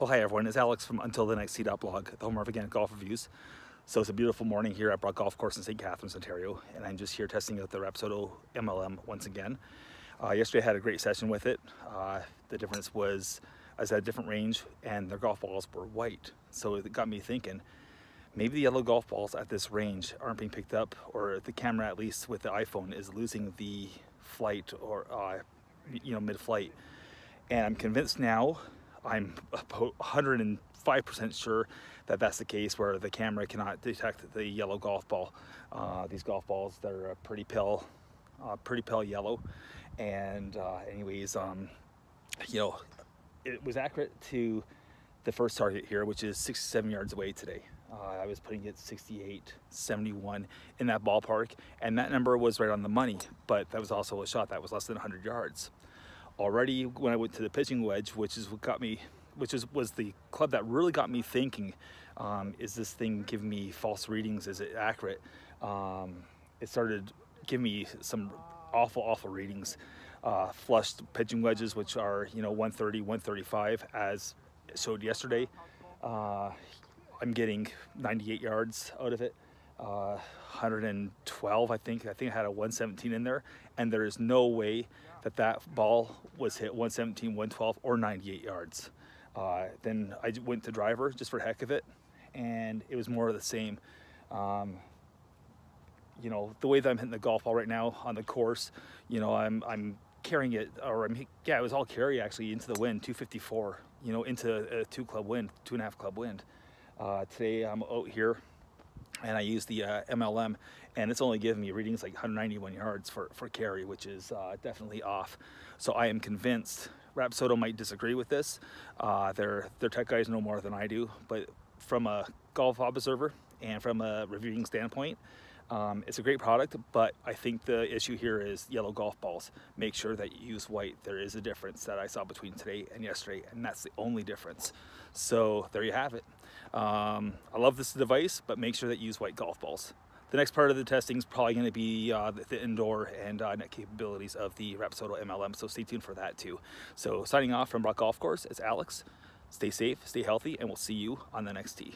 Well, hi everyone, it's Alex from Until the Next Tee blog, the home of organic golf reviews. So it's a beautiful morning here at Brock Golf Course in St. Catharines, Ontario, and I'm just here testing out the Rapsodo MLM once again. Uh, yesterday I had a great session with it. Uh, the difference was I was at a different range and their golf balls were white. So it got me thinking, maybe the yellow golf balls at this range aren't being picked up or the camera at least with the iPhone is losing the flight or uh, you know mid-flight. And I'm convinced now I'm 105% sure that that's the case where the camera cannot detect the yellow golf ball. Uh, these golf balls, they're pretty pale, uh, pretty pale yellow. And uh, anyways, um, you know, it was accurate to the first target here, which is 67 yards away today. Uh, I was putting it 68, 71 in that ballpark, and that number was right on the money, but that was also a shot that was less than 100 yards already when I went to the pitching wedge, which is what got me, which is was the club that really got me thinking, um, is this thing giving me false readings? Is it accurate? Um, it started giving me some awful, awful readings. Uh, flushed pitching wedges, which are, you know, 130, 135, as showed yesterday. Uh, I'm getting 98 yards out of it. Uh, 112, I think. I think I had a 117 in there, and there is no way that that ball was hit 117, 112, or 98 yards. Uh, then I went to driver just for heck of it, and it was more of the same. Um, you know, the way that I'm hitting the golf ball right now on the course, you know, I'm I'm carrying it, or I'm yeah, it was all carry actually into the wind, 254. You know, into a two club wind, two and a half club wind. Uh, today I'm out here and I use the uh, MLM and it's only giving me readings like 191 yards for, for carry, which is uh, definitely off. So I am convinced Rapsodo might disagree with this. Uh, their, their tech guys know more than I do, but from a golf observer and from a reviewing standpoint, um, it's a great product, but I think the issue here is yellow golf balls. Make sure that you use white. There is a difference that I saw between today and yesterday, and that's the only difference. So there you have it. Um, I love this device, but make sure that you use white golf balls. The next part of the testing is probably going to be uh, the, the, indoor and uh, net capabilities of the Rapsodo MLM, so stay tuned for that too. So signing off from Brock Golf Course, it's Alex. Stay safe, stay healthy, and we'll see you on the next tee.